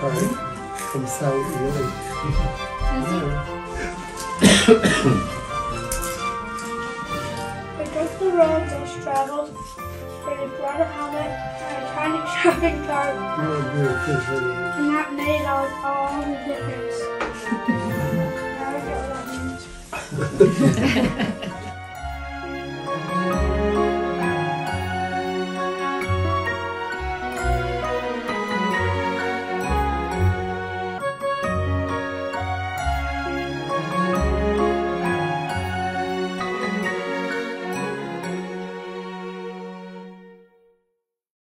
card from Sally Ely. We took the road less traveled, but it brought a helmet and a tiny shopping cart, You're a good and that made all, all the difference. now I get what that means.